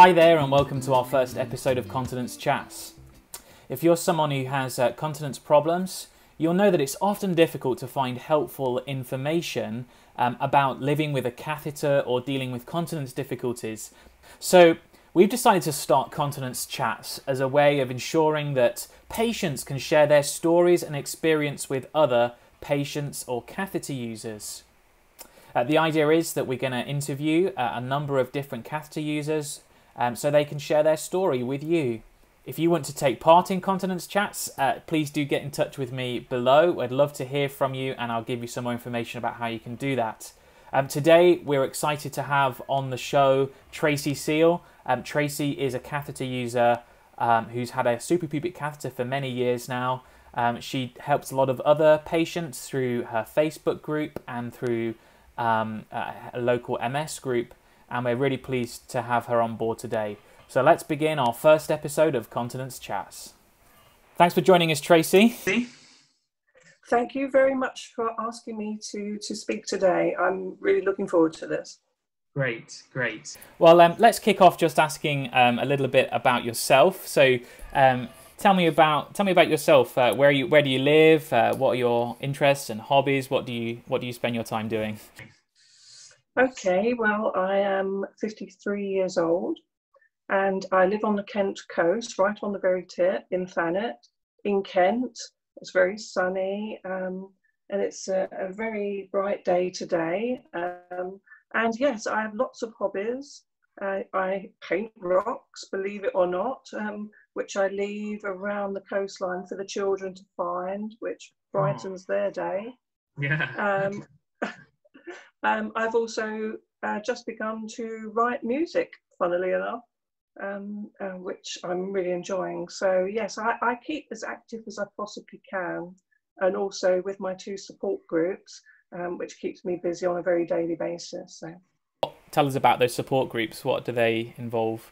Hi there, and welcome to our first episode of Continence Chats. If you're someone who has uh, continence problems, you'll know that it's often difficult to find helpful information um, about living with a catheter or dealing with continence difficulties. So, we've decided to start Continence Chats as a way of ensuring that patients can share their stories and experience with other patients or catheter users. Uh, the idea is that we're going to interview uh, a number of different catheter users um, so they can share their story with you. If you want to take part in Continence Chats, uh, please do get in touch with me below. I'd love to hear from you and I'll give you some more information about how you can do that. Um, today, we're excited to have on the show Tracey Seal. Um, Tracey is a catheter user um, who's had a suprapubic catheter for many years now. Um, she helps a lot of other patients through her Facebook group and through um, a local MS group, and we're really pleased to have her on board today. So let's begin our first episode of Continence Chats. Thanks for joining us, Tracey. Thank you very much for asking me to, to speak today. I'm really looking forward to this. Great, great. Well, um, let's kick off just asking um, a little bit about yourself. So, um, tell me about tell me about yourself. Uh, where you where do you live? Uh, what are your interests and hobbies? What do you what do you spend your time doing? Okay, well, I am 53 years old and I live on the Kent coast, right on the very tip in Thanet, in Kent. It's very sunny um, and it's a, a, very bright day today. Um, and yes, I have lots of hobbies. I, I paint rocks, believe it or not, um, which I leave around the coastline for the children to find, which brightens oh. their day. Yeah. Um, I've also uh, just begun to write music, funnily enough, um, uh, which I'm really enjoying. So, yes, I, I, keep as active as I possibly can, and also with my two support groups, um, which keeps me busy on a very daily basis. So. Tell us about those support groups. What do they involve?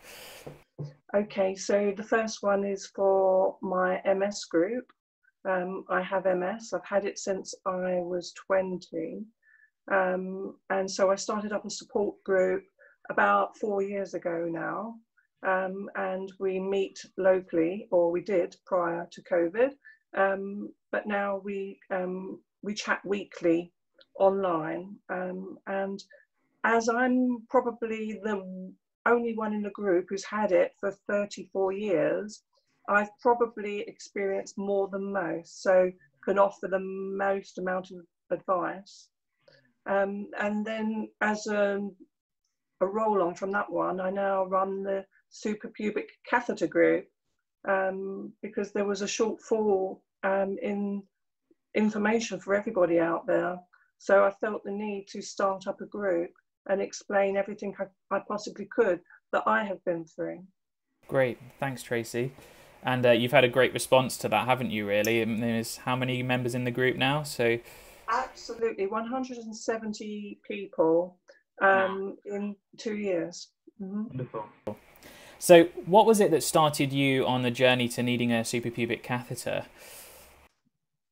Okay, so the first one is for my MS group. Um, I have MS, I've had it since I was 20. Um, and so I started up a support group about four years ago now. Um, and we meet locally, or we did prior to COVID. Um, but now we um, we chat weekly online. Um, and as I'm probably the only one in the group who's had it for 34 years, I've probably experienced more than most, so can offer the most amount of advice. Um, and then as a, a roll on from that one, I now run the suprapubic catheter group um, because there was a shortfall um, in information for everybody out there. So I felt the need to start up a group and explain everything I, I possibly could that I have been through. Great, thanks, Tracey. And uh, you've had a great response to that, haven't you? Really, and there's how many members in the group now? So absolutely, 170 people um, wow. in two years. Mm-hmm. Wonderful. So, what was it that started you on the journey to needing a suprapubic catheter?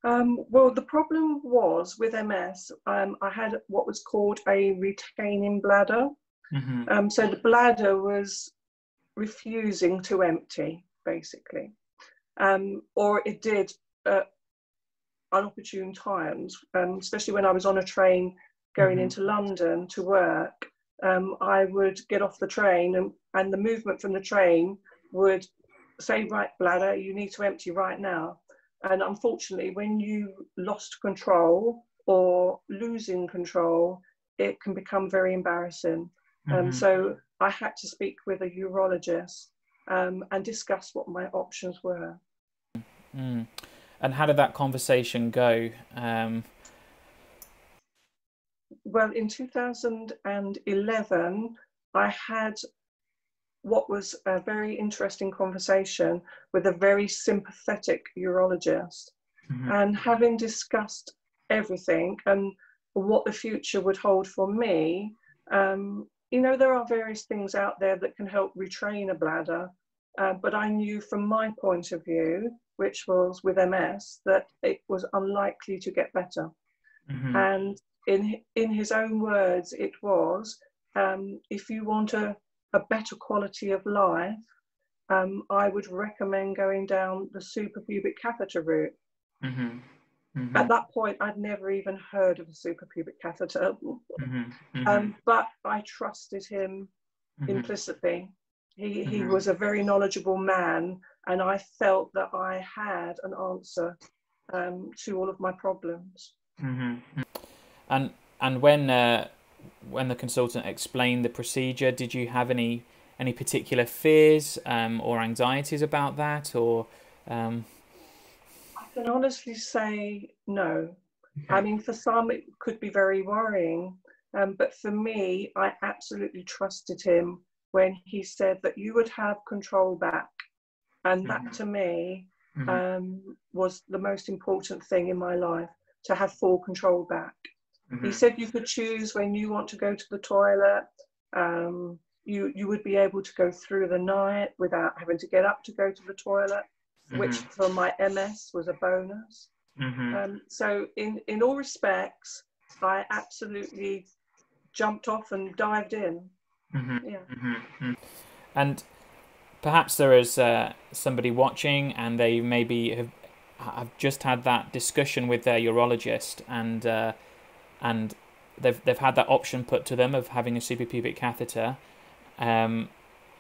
Um, well, the problem was with MS, um, I had what was called a retaining bladder. Mm-hmm. Um, so the bladder was refusing to empty, basically, um, or it did at unopportune times, um, especially when I was on a train going mm-hmm. into London to work. Um, I would get off the train, and, and the movement from the train would say, Right, bladder, you need to empty right now and unfortunately, when you lost control or losing control, it can become very embarrassing. Um, mm-hmm. Um, so I had to speak with a urologist um, and discuss what my options were. Mm. And how did that conversation go? Um... Well, in 2011, I had what was a very interesting conversation with a very sympathetic urologist. Mm-hmm. And having discussed everything and what the future would hold for me, um, you know, there are various things out there that can help retrain a bladder. Uh, but I knew from my point of view, which was with MS, that it was unlikely to get better. Mm-hmm. And in in his own words, it was um, if you want a a better quality of life, um, I would recommend going down the suprapubic catheter route. Mm-hmm. Mm-hmm. At that point, I'd never even heard of a suprapubic catheter, mm-hmm. mm-hmm. um, but I trusted him mm-hmm. implicitly. He, he was a very knowledgeable man, and I felt that I had an answer um, to all of my problems. And and when uh, when the consultant explained the procedure, did you have any any particular fears um, or anxieties about that, or? Um... I can honestly say no. Okay. I mean, for some it could be very worrying, um, but for me, I absolutely trusted him when he said that you would have control back, and that mm-hmm. to me mm-hmm. um, was the most important thing in my life to have full control back. Mm-hmm. He said you could choose when you want to go to the toilet. Um, you you would be able to go through the night without having to get up to go to the toilet, mm-hmm. which for my MS was a bonus. Mm-hmm. Um, so in in all respects, I absolutely jumped off and dived in. Mm-hmm. Yeah. Mm-hmm. And perhaps there is uh, somebody watching, and they maybe have have just had that discussion with their urologist, and uh, and they've they've had that option put to them of having a suprapubic catheter. Um,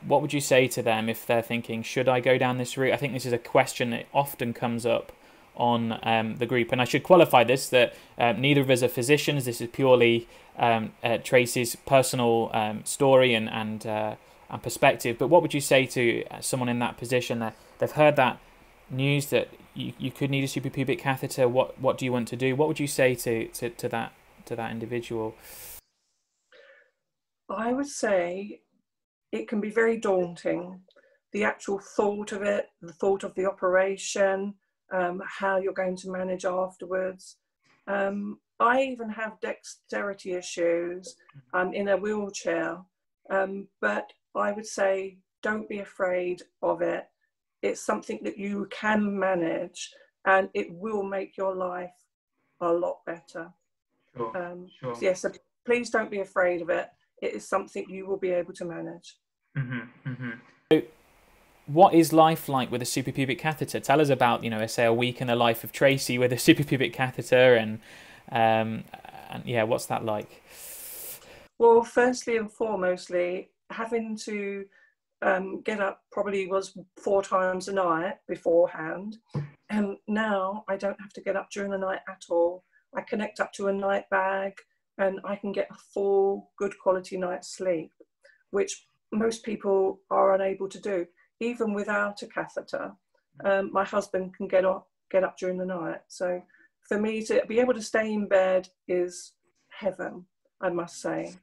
what would you say to them if they're thinking, should I go down this route? I think this is a question that often comes up on um, the group, and I should qualify this that uh, neither of us are physicians. This is purely um, uh, Tracey's personal um, story and and uh, and perspective. But what would you say to someone in that position that they've heard that news that you, you could need a suprapubic catheter? What what do you want to do? What would you say to to, to that to that individual? I would say it can be very daunting. The actual thought of it, the thought of the operation, um, how you're going to manage afterwards. Um, I even have dexterity issues. I'm in a wheelchair, um, but I would say don't be afraid of it. It's something that you can manage and it will make your life a lot better. Sure. Um, sure. So yes, so please don't be afraid of it. It is something you will be able to manage. Mm-hmm, mm-hmm. So, what is life like with a suprapubic catheter? Tell us about, you know, say a week in the life of Tracey with a suprapubic catheter, and um, and yeah, what's that like? Well, firstly and foremostly, having to um, get up probably was four times a night beforehand, and now I don't have to get up during the night at all. I connect up to a night bag and I can get a full, good quality night's sleep, which most people are unable to do, even without a catheter. Um, my husband can get up, get up during the night. So for me to be able to stay in bed is heaven, I must say.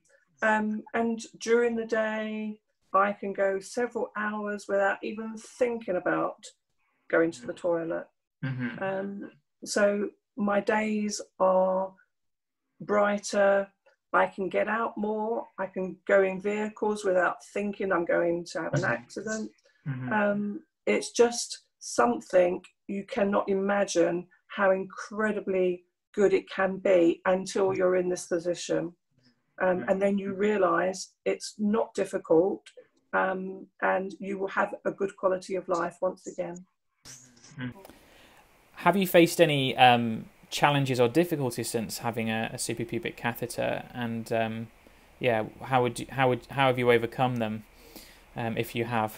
Um, and during the day, I can go several hours without even thinking about going to the toilet. Mm-hmm. Um, so my days are brighter. I can get out more. I can go in vehicles without thinking I'm going to have an accident. Mm-hmm. Um, it's just something you cannot imagine how incredibly good it can be until you're in this position. Um, and then you realize it's not difficult um, and you will have a good quality of life once again. Have you faced any um, challenges or difficulties since having a, a suprapubic catheter? And um, yeah, how would you, how would how have you overcome them, um, if you have?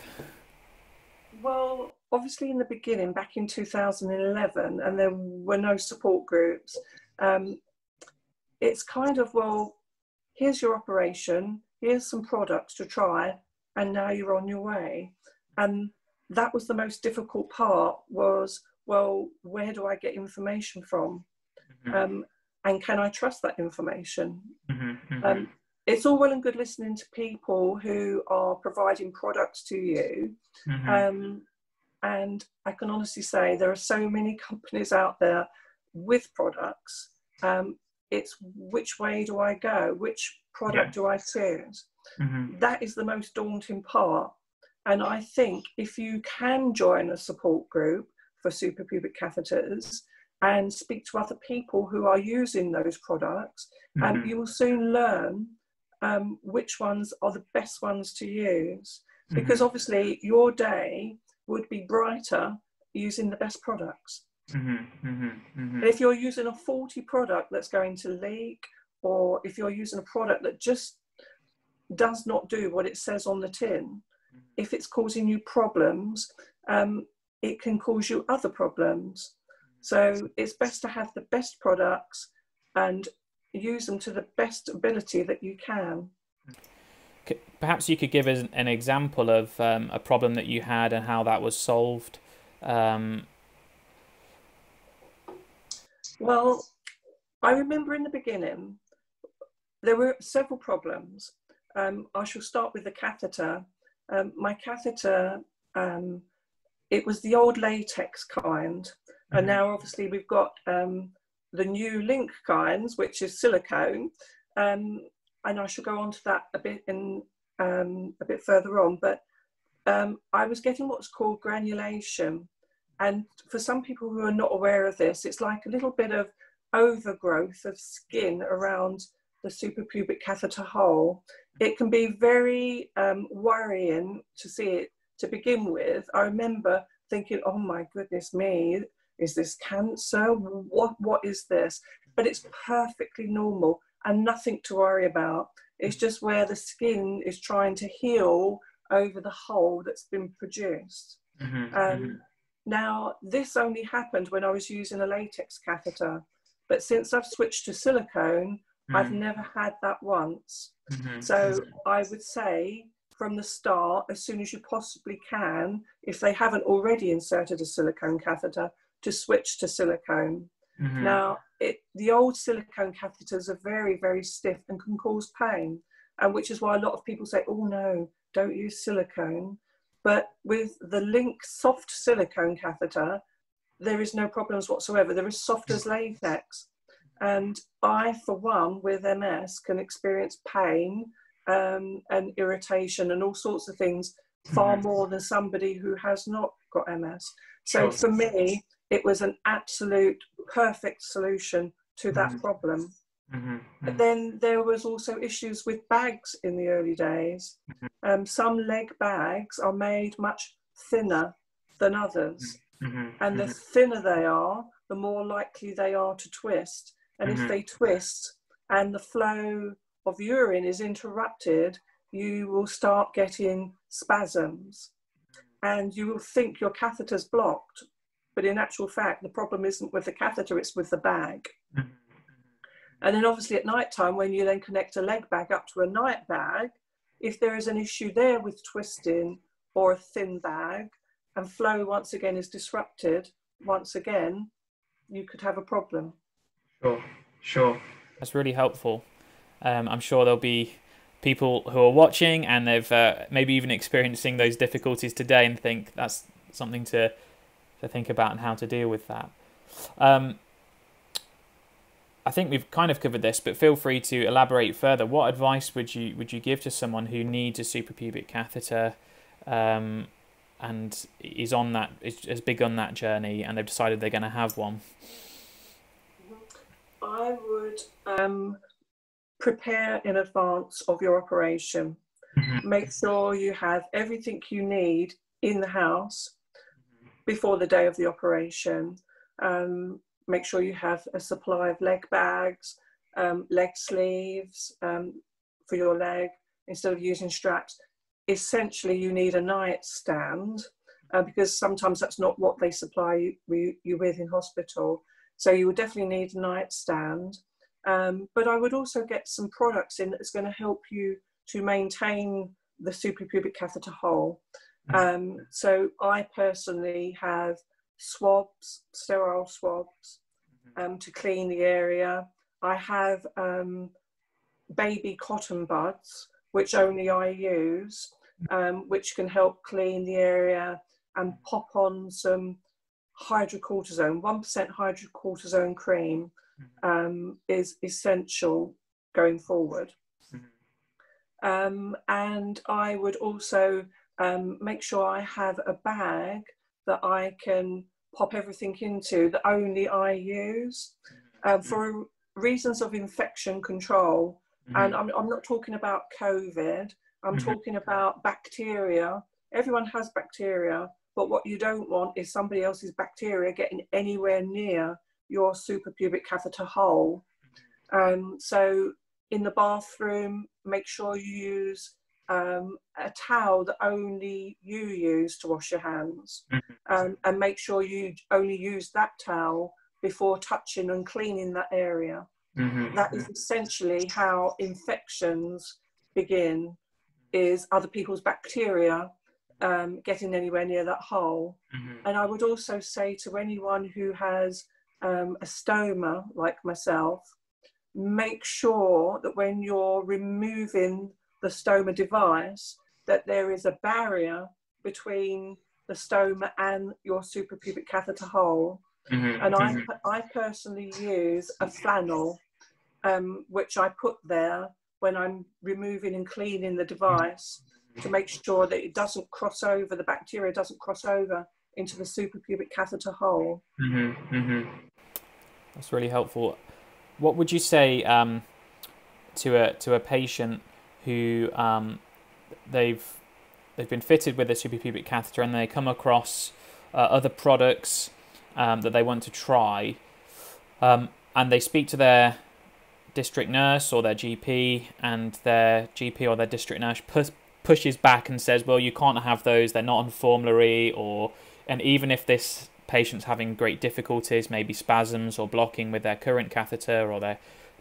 Well, obviously in the beginning, back in 2011, and there were no support groups. Um, it's kind of well, here's your operation, here's some products to try, and now you're on your way. And that was the most difficult part was well, where do I get information from? Mm-hmm. Um, and can I trust that information? Mm-hmm. Mm-hmm. Um, it's all well and good listening to people who are providing products to you. Mm-hmm. Um, and I can honestly say there are so many companies out there with products. Um, it's which way do I go? Which product yeah. do I choose? Mm-hmm. That is the most daunting part. And I think if you can join a support group for suprapubic catheters and speak to other people who are using those products, mm-hmm. and you will soon learn um, which ones are the best ones to use. Mm-hmm. Because obviously, your day would be brighter using the best products. Mm-hmm, mm-hmm, mm-hmm. If you're using a faulty product that's going to leak, or if you're using a product that just does not do what it says on the tin, mm-hmm. if it's causing you problems, um, it can cause you other problems. So it's best to have the best products and use them to the best ability that you can. Perhaps you could give us an example of um, a problem that you had and how that was solved. Um... Well, I remember in the beginning there were several problems. Um, I shall start with the catheter. Um, my catheter, um, it was the old latex kind, mm-hmm. and now obviously we've got um, the new LINC kinds, which is silicone. Um, and I shall go on to that a bit in um, a bit further on. But um, I was getting what's called granulation, and for some people who are not aware of this, it's like a little bit of overgrowth of skin around the suprapubic catheter hole. It can be very um, worrying to see it to begin with. I remember thinking, "Oh my goodness me, is this cancer? What, what is this? But it's perfectly normal and nothing to worry about. It's just where the skin is trying to heal over the hole that's been produced. Mm-hmm, um, mm-hmm. Now, this only happened when I was using a latex catheter, but since I've switched to silicone, mm-hmm. I've never had that once. Mm-hmm, so. I would say from the start, as soon as you possibly can, if they haven't already inserted a silicone catheter, to switch to silicone. Mm-hmm. Now, it, the old silicone catheters are very, very stiff and can cause pain, and which is why a lot of people say, "Oh no, don't use silicone." But with the LINC soft silicone catheter, there is no problems whatsoever. They're as soft as latex, and I, for one, with MS, can experience pain um, and irritation and all sorts of things far mm-hmm. more than somebody who has not got MS. So for me, it was an absolute perfect solution to that mm-hmm. problem. Mm-hmm. But mm-hmm. then there was also issues with bags in the early days. Mm-hmm. Um, some leg bags are made much thinner than others, mm-hmm. mm-hmm. and the thinner they are, the more likely they are to twist. And if they twist and the flow of urine is interrupted, you will start getting spasms, and you will think your catheter's blocked but in actual fact, the problem isn't with the catheter, it's with the bag. Mm-hmm. And then obviously at night time, when you then connect a leg bag up to a night bag, if there is an issue there with twisting or a thin bag and flow once again is disrupted, once again, you could have a problem. Sure, sure. That's really helpful. Um, I'm sure there'll be people who are watching and they've uh, maybe even experiencing those difficulties today and think that's something to to think about and how to deal with that. Um, I think we've kind of covered this, but feel free to elaborate further. What advice would you would you give to someone who needs a suprapubic catheter, um, and is on that is, is big on that journey, and they've decided they're going to have one? I would um, prepare in advance of your operation. Mm-hmm. Make sure you have everything you need in the house before the day of the operation. Um, make sure you have a supply of leg bags, um, leg sleeves um, for your leg instead of using straps. Essentially, you need a nightstand uh, because sometimes that's not what they supply you, you, with in hospital. So you would definitely need a nightstand. Um, but I would also get some products in that's going to help you to maintain the suprapubic catheter hole. Um, so I personally have swabs, sterile swabs, mm-hmm. um, to clean the area. I have um, baby cotton buds, which only I use, um, which can help clean the area and pop on some hydrocortisone. 1% hydrocortisone cream mm-hmm. um, is essential going forward. Mm-hmm. Um, and I would also um, make sure I have a bag that I can pop everything into that only I use. Um, for reasons of infection control, Mm-hmm. And I'm, I'm not talking about COVID, I'm mm-hmm. talking about bacteria. Everyone has bacteria, but what you don't want is somebody else's bacteria getting anywhere near your suprapubic catheter hole. Um, so in the bathroom, make sure you use um, a towel that only you use to wash your hands, mm-hmm. um, and make sure you only use that towel before touching and cleaning that area. Mm-hmm. That is essentially how infections begin. Is other people's bacteria um, getting anywhere near that hole? Mm-hmm. And I would also say to anyone who has um, a stoma, like myself, make sure that when you're removing the stoma device, that there is a barrier between the stoma and your suprapubic catheter hole. Mm-hmm, and mm-hmm. I, I personally use a flannel, um, which I put there when I'm removing and cleaning the device to make sure that it doesn't cross over, the bacteria doesn't cross over into the suprapubic catheter hole. Mm-hmm, mm-hmm. That's really helpful. What would you say um, to a to a patient who um, they've they've been fitted with a suprapubic catheter and they come across uh, other products um, that they want to try, um, and they speak to their district nurse or their GP, and their GP or their district nurse push, pushes back and says, "Well, you can't have those; they're not on formulary." Or, and even if this patient's having great difficulties, maybe spasms or blocking with their current catheter or their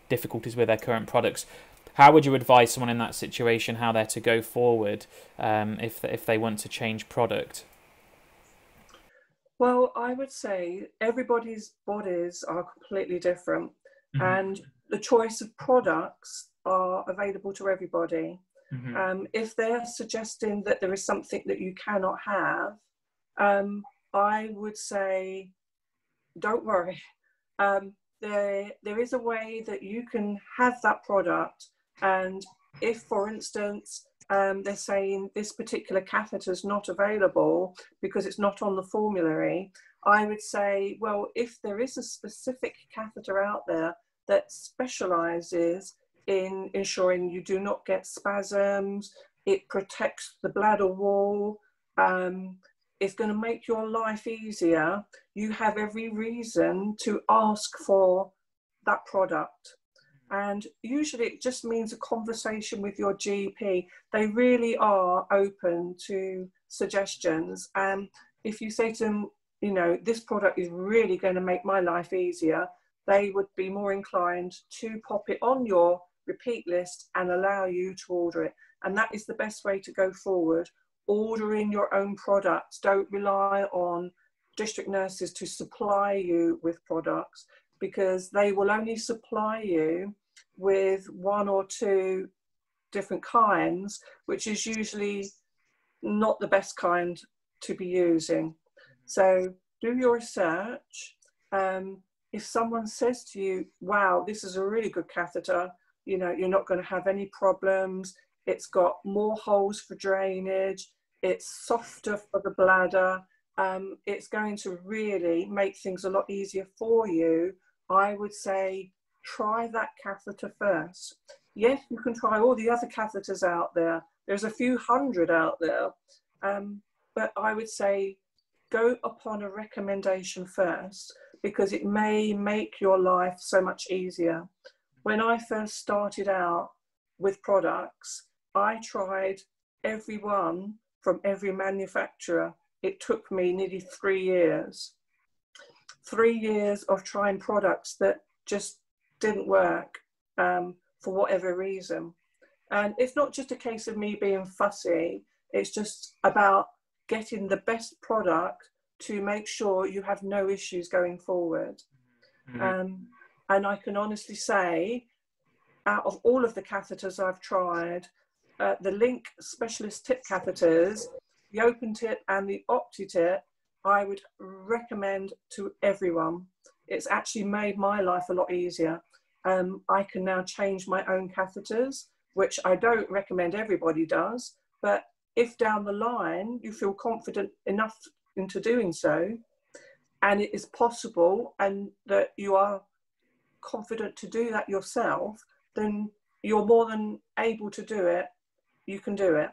difficulties with their current products, how would you advise someone in that situation how they're to go forward um, if if they want to change product? Well, I would say everybody's bodies are completely different, mm-hmm. and the choice of products are available to everybody. Mm-hmm. Um, if they're suggesting that there is something that you cannot have, um, I would say, don't worry. Um, there, there is a way that you can have that product and if, for instance, um, they're saying this particular catheter is not available because it's not on the formulary, I would say, well, if there is a specific catheter out there that specializes in ensuring you do not get spasms, it protects the bladder wall, um, it's going to make your life easier, you have every reason to ask for that product. And usually it just means a conversation with your GP. They really are open to suggestions. And if you say to them, you know, this product is really going to make my life easier, they would be more inclined to pop it on your repeat list and allow you to order it. And that is the best way to go forward. Ordering your own products. Don't rely on district nurses to supply you with products because they will only supply you with one or two different kinds, which is usually not the best kind to be using. So do your research. Um, if someone says to you, wow, this is a really good catheter, you know, you're not going to have any problems. It's got more holes for drainage. It's softer for the bladder. Um, it's going to really make things a lot easier for you. I would say try that catheter first. Yes, you can try all the other catheters out there. There's a few hundred out there. Um, but I would say go upon a recommendation first because it may make your life so much easier. When I first started out with products, I tried every one from every manufacturer. It took me nearly three years. Three years of trying products that just didn't work um, for whatever reason. And it's not just a case of me being fussy, it's just about getting the best product to make sure you have no issues going forward. Mm-hmm. Um, and I can honestly say, out of all of the catheters I've tried, uh, the LINC specialist tip catheters, the open tip and the opti tip, I would recommend to everyone. It's actually made my life a lot easier um, I can now change my own catheters, which I don't recommend everybody does. But if down the line you feel confident enough into doing so, and it is possible, and that you are confident to do that yourself, then you're more than able to do it, you can do it.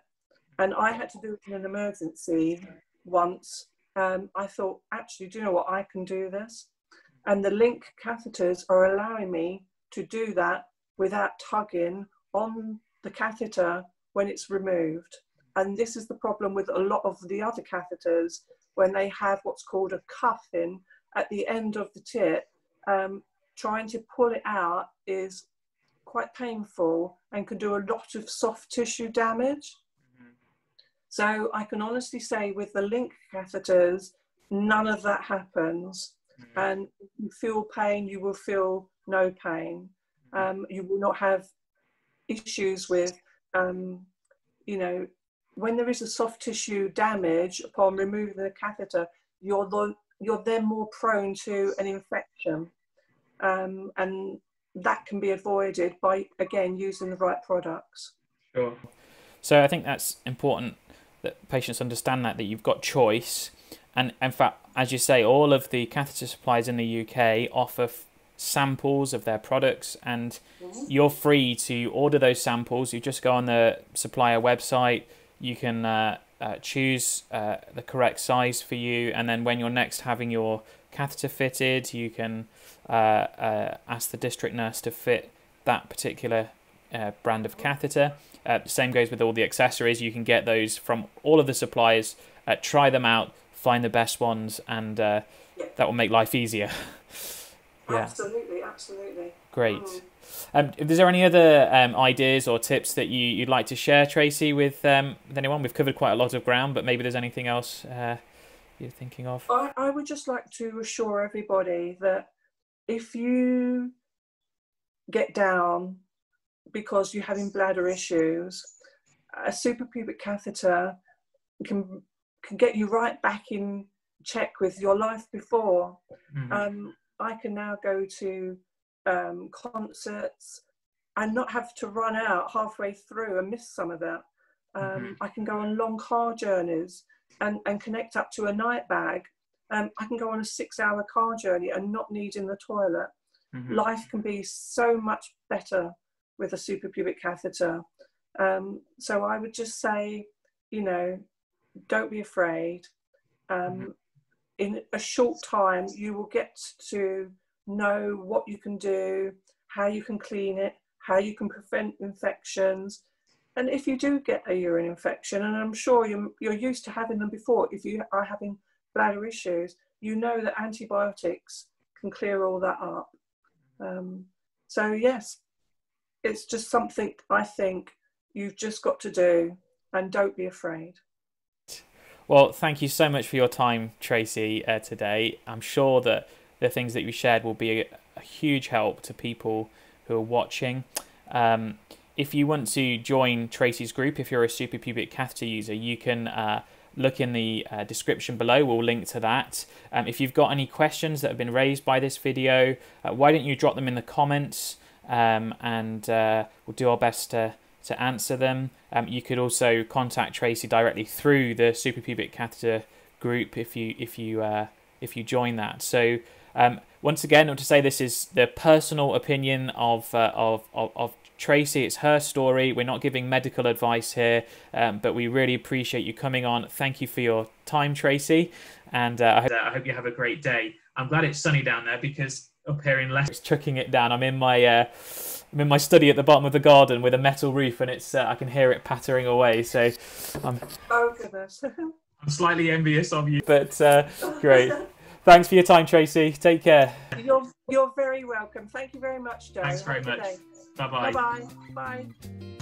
And I had to do it in an emergency once. Um, I thought, actually, do you know what? I can do this. And the LINC catheters are allowing me to do that without tugging on the catheter when it's removed. And this is the problem with a lot of the other catheters when they have what's called a cuffing at the end of the tip. Um, trying to pull it out is quite painful and can do a lot of soft tissue damage. So I can honestly say with the LINC catheters, none of that happens. Mm-hmm. And if you feel pain, you will feel no pain. Mm-hmm. Um, you will not have issues with, um, you know, when there is a soft tissue damage upon removing the catheter, you're, the, you're then more prone to an infection. Um, and that can be avoided by, again, using the right products. Sure. So I think that's important that patients understand that, that you've got choice. And in fact, as you say, all of the catheter suppliers in the UK offer samples of their products and mm-hmm. you're free to order those samples. You just go on the supplier website, you can uh, uh, choose uh, the correct size for you, and then when you're next having your catheter fitted, you can uh, uh, ask the district nurse to fit that particular uh, brand of catheter. same goes with all the accessories. You can get those from all of the suppliers, try them out, find the best ones, and that will make life easier. yeah. Absolutely, absolutely. Great. Mm. Um, is there any other um, ideas or tips that you, you'd like to share, Tracey, with, um, with anyone? We've covered quite a lot of ground, but maybe there's anything else uh, you're thinking of. I, I would just like to assure everybody that if you get down because you're having bladder issues, a suprapubic catheter can can get you right back in check with your life before. Mm-hmm. Um, I can now go to um, concerts and not have to run out halfway through and miss some of that. Um, mm-hmm. I can go on long car journeys and, and connect up to a night bag. Um, I can go on a six hour car journey and not need in the toilet. Mm-hmm. Life can be so much better with a suprapubic catheter. Um, so I would just say, you know, don't be afraid. Um, mm-hmm. In a short time, you will get to know what you can do, how you can clean it, how you can prevent infections. And if you do get a urine infection, and I'm sure you're, you're used to having them before, if you are having bladder issues, you know that antibiotics can clear all that up. Um, so, yes, it's just something I think you've just got to do, and don't be afraid. Well, thank you so much for your time, Tracey, uh, today. I'm sure that the things that you shared will be a, a huge help to people who are watching. Um, if you want to join Tracey's group, if you're a suprapubic catheter user, you can uh, look in the uh, description below. We'll link to that. Um, if you've got any questions that have been raised by this video, uh, why don't you drop them in the comments um, and uh, we'll do our best to, to answer them. Um, you could also contact Tracey directly through the suprapubic catheter group if you if you uh, if you join that. So um, once again, I want to say this is the personal opinion of, uh, of, of, of, Tracey. It's her story. We're not giving medical advice here, um, but we really appreciate you coming on. Thank you for your time, Tracey. And uh, I, hope- I hope you have a great day. I'm glad it's sunny down there because up here in Leicester, it's chucking it down. I'm in my. Uh, I'm in my study at the bottom of the garden with a metal roof, and it's uh, I can hear it pattering away. So, I'm. Oh goodness. I'm slightly envious of you. But uh, great. Thanks for your time, Tracey. Take care. You're, you're very welcome. Thank you very much, Joe. Thanks very much. Bye-bye. Bye-bye. Bye.